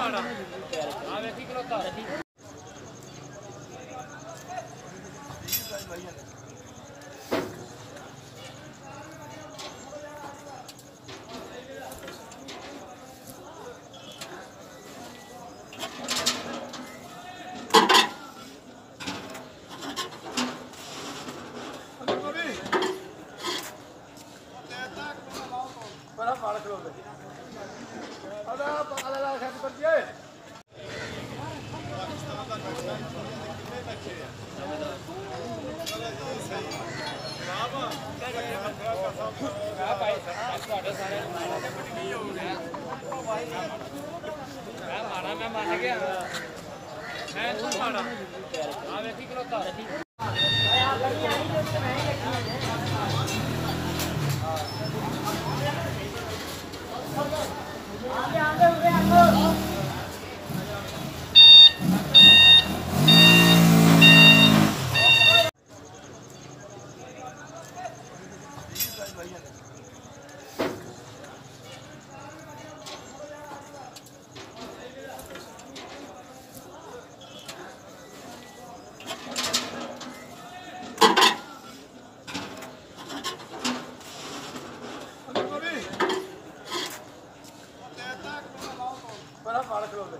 हा व्य करो ता ਮੈਂ ਮਾਰਾ ਮੈਂ ਮੰਨ ਗਿਆ ਮੈਂ ਤੂੰ ਮਾਰਾ ਆ ਵੇਖੀ ਖਲੋਤਾ ਬੜਾ Para, para, para.